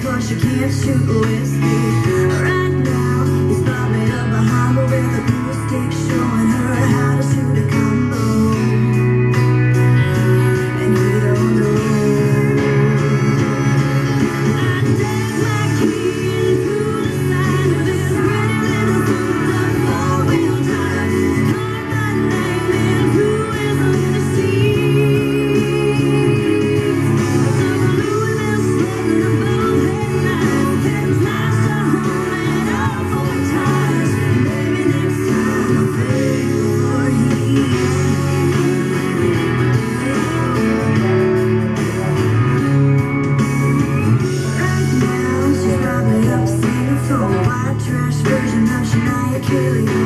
because you can't shoot whiskey. carry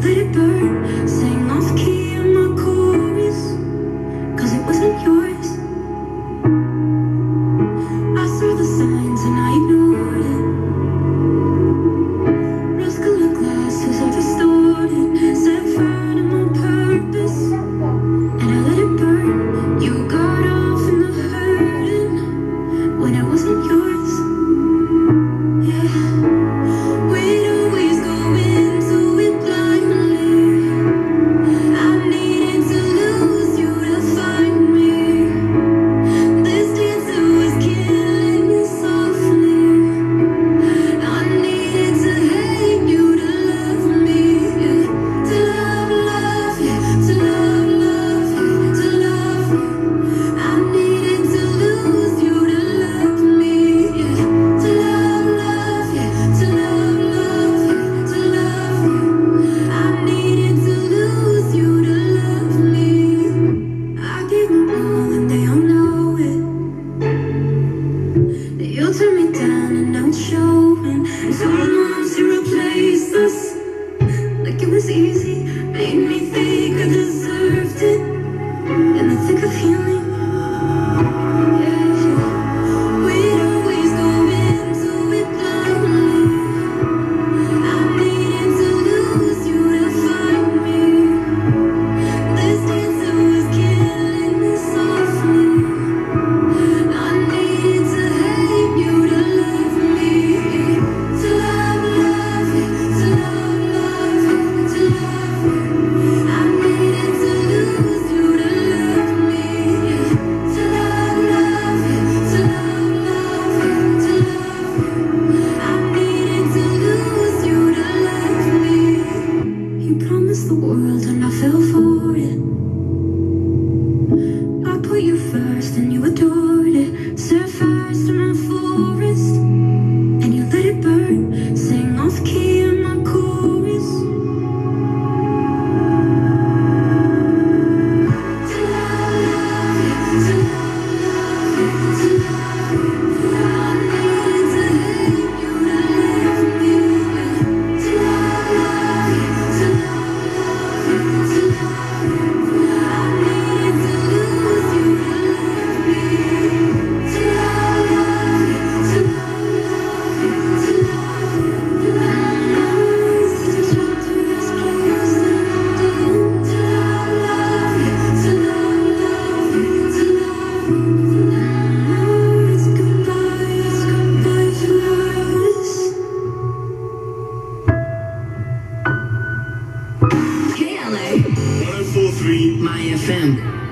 they burn. It this easy. Made me think I deserved it. In the thick of healing 1043 My FM.